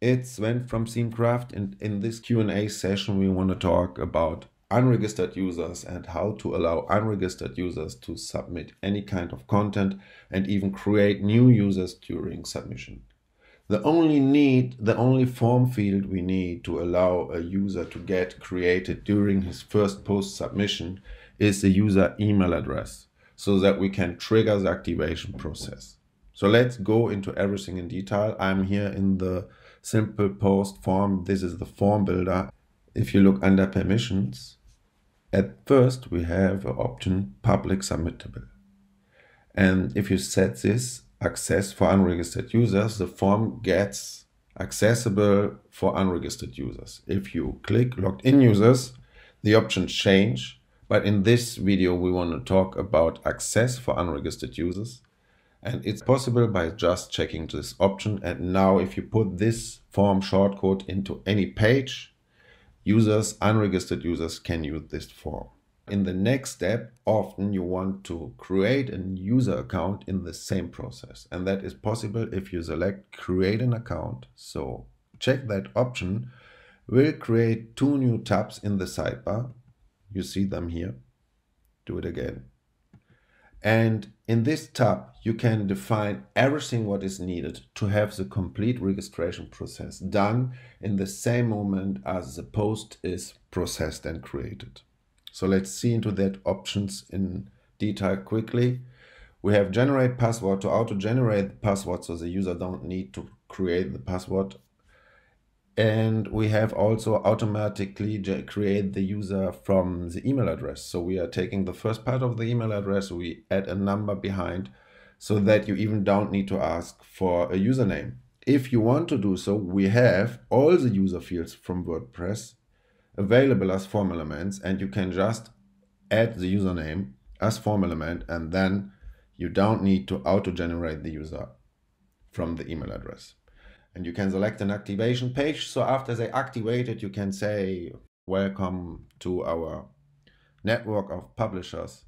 It's Sven from Themekraft and in this Q&A session we want to talk about unregistered users and how to allow unregistered users to submit any kind of content and even create new users during submission. The only need, the only form field we need to allow a user to get created during his first post submission is the user email address so that we can trigger the activation process. So let's go into everything in detail. I'm here in the simple post form. This is the form builder. If you look under permissions, at first we have an option public submittable. And if you set this access for unregistered users, the form gets accessible for unregistered users. If you click logged in users, the options change. But in this video, we want to talk about access for unregistered users. And it's possible by just checking this option. And now if you put this form shortcode into any page, users, unregistered users can use this form. In the next step, often you want to create a user account in the same process. And that is possible if you select create an account. So check that option We'll create two new tabs in the sidebar. You see them here. Do it again. And in this tab, you can define everything what is needed to have the complete registration process done in the same moment as the post is processed and created. So let's see into that options in detail quickly. We have generate password to auto-generate the password so the user don't need to create the password and we have also automatically create the user from the email address. So we are taking the first part of the email address, we add a number behind so that you even don't need to ask for a username. If you want to do so, we have all the user fields from WordPress available as form elements and you can just add the username as form element and then you don't need to auto-generate the user from the email address and you can select an activation page. So after they activate it, you can say, welcome to our network of publishers.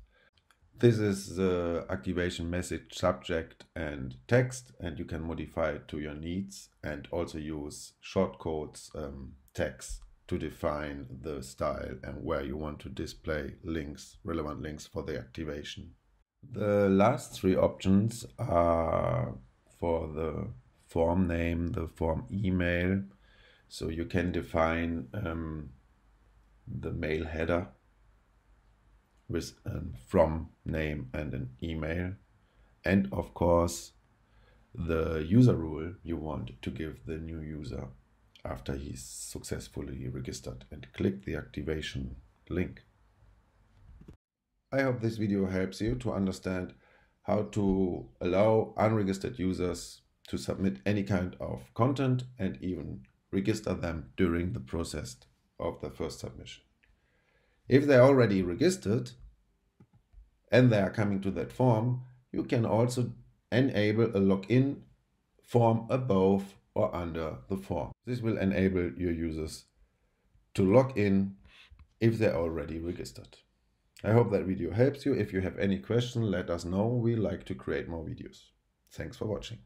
This is the activation message subject and text, and you can modify it to your needs and also use shortcodes um, text to define the style and where you want to display links, relevant links for the activation. The last three options are for the form name, the form email. So you can define um, the mail header with a from name and an email. And of course, the user rule you want to give the new user after he's successfully registered and click the activation link. I hope this video helps you to understand how to allow unregistered users to submit any kind of content and even register them during the process of the first submission. If they're already registered and they are coming to that form, you can also enable a login form above or under the form. This will enable your users to log in if they're already registered. I hope that video helps you. If you have any question, let us know. We like to create more videos. Thanks for watching.